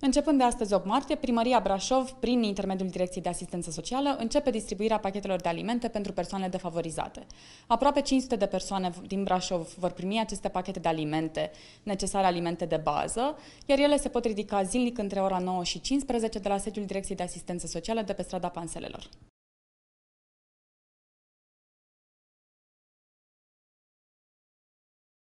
Începând de astăzi 8 martie, Primăria Brașov, prin intermediul Direcției de Asistență Socială, începe distribuirea pachetelor de alimente pentru persoanele defavorizate. Aproape 500 de persoane din Brașov vor primi aceste pachete de alimente, necesare alimente de bază, iar ele se pot ridica zilnic între ora 9 și 15 de la sediul Direcției de Asistență Socială de pe strada Panselelor.